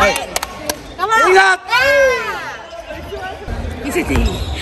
诶好啊你是谁？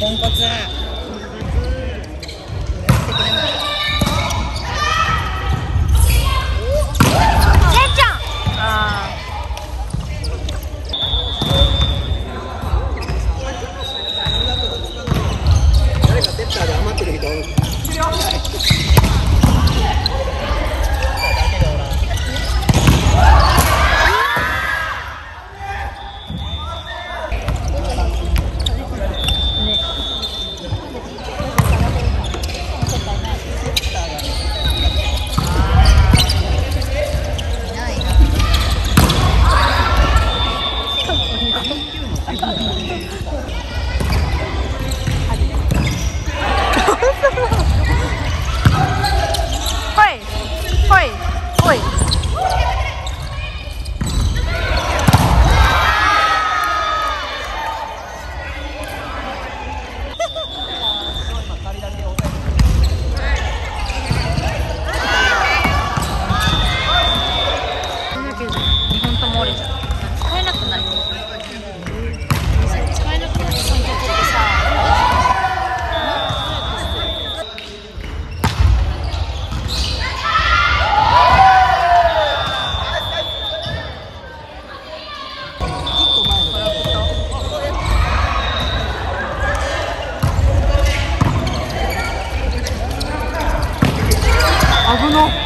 ポンコツ。誰かセッターで余ってる人。五分钟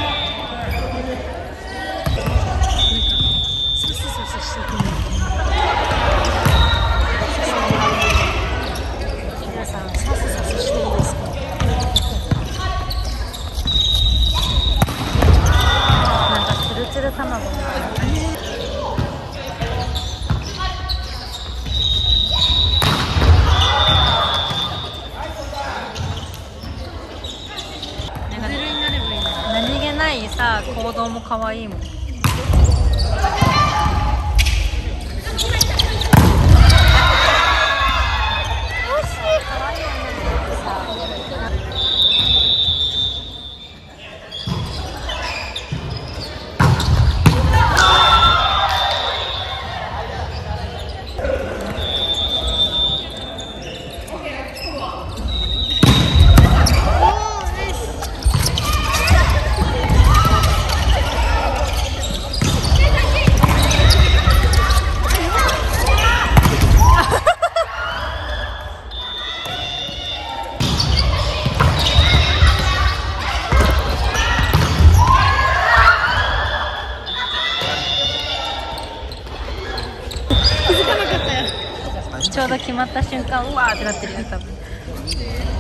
Moimo. ード決まった瞬間うわーってなってるよ多分。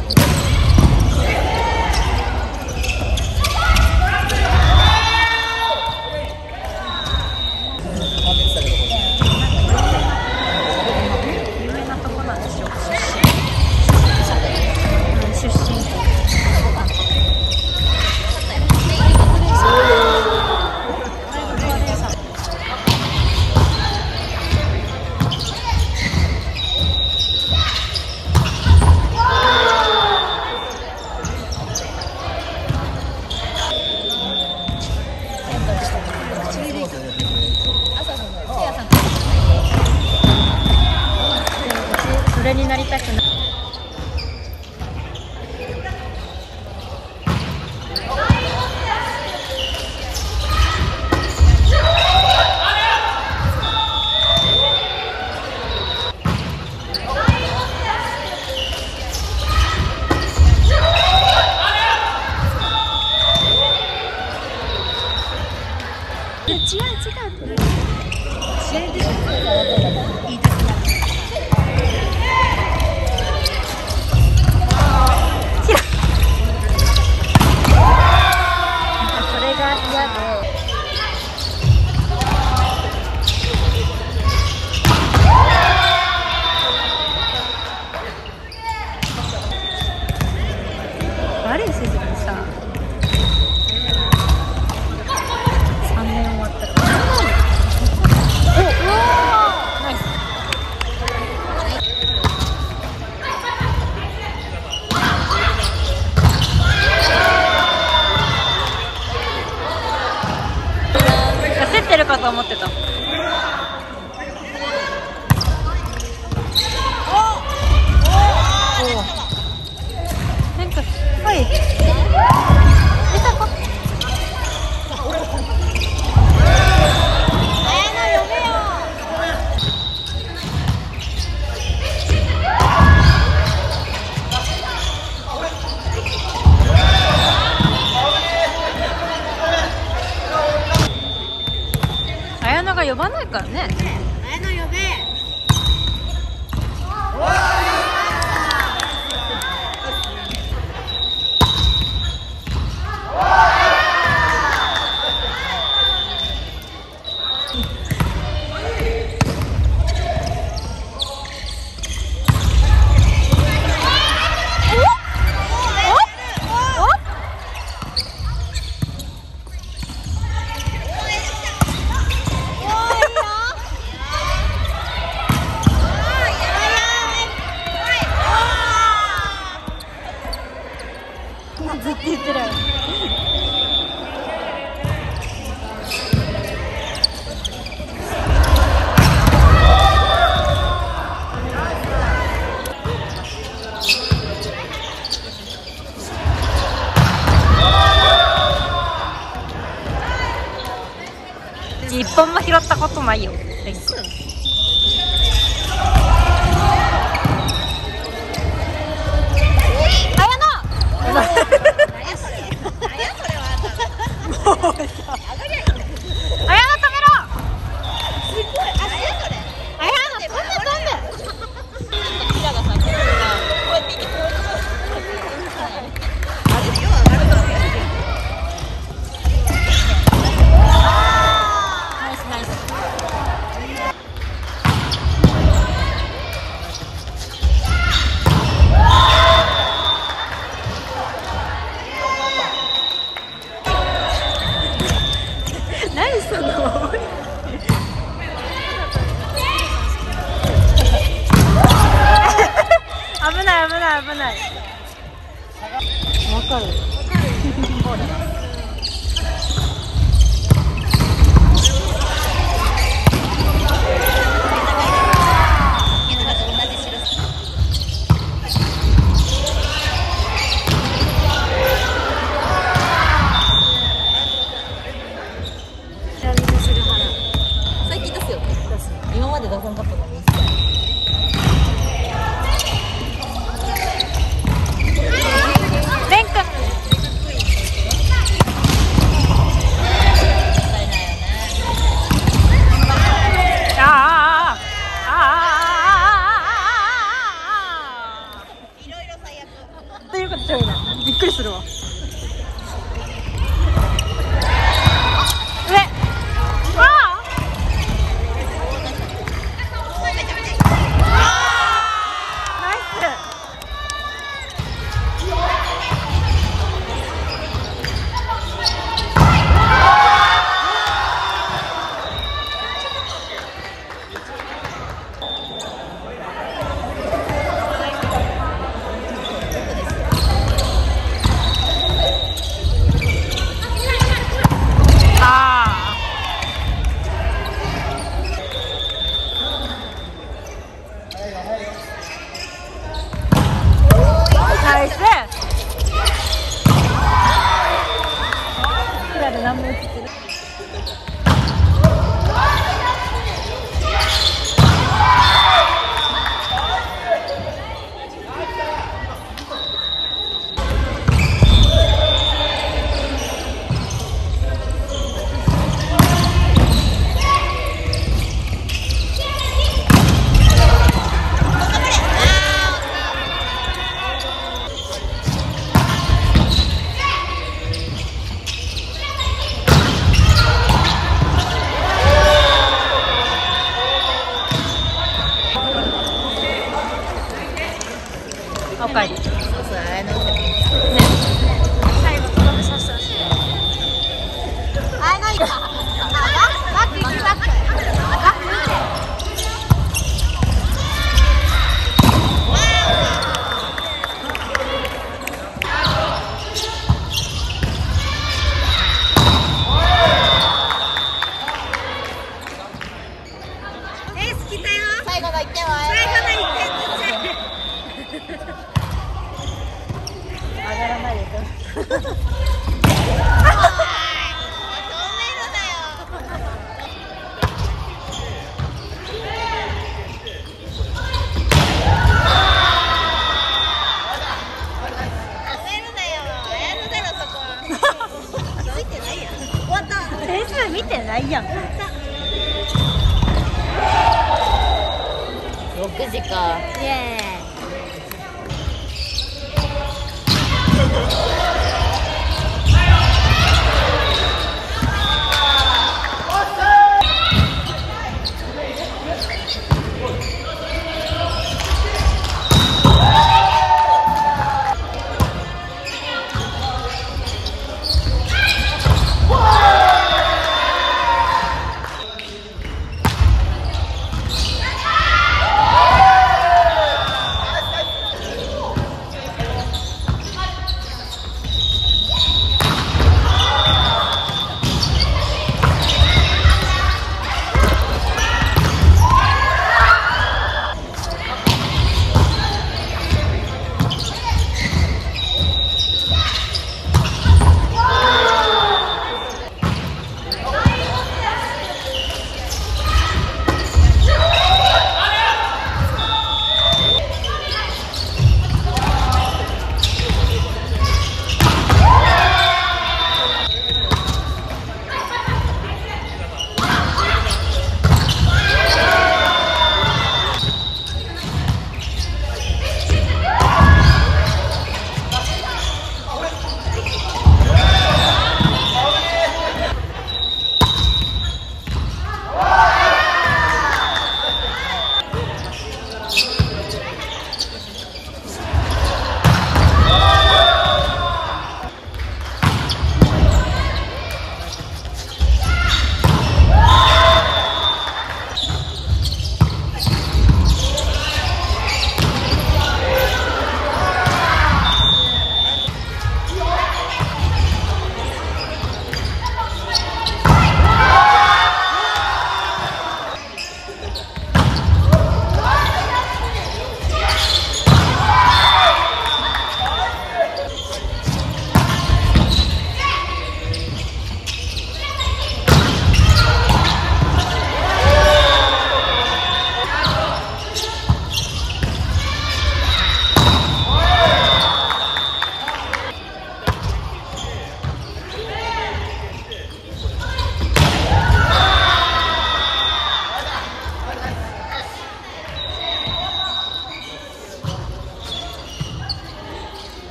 ahorita que no. 本も拾ったことないよ。見てないやん。6時か。イエーイ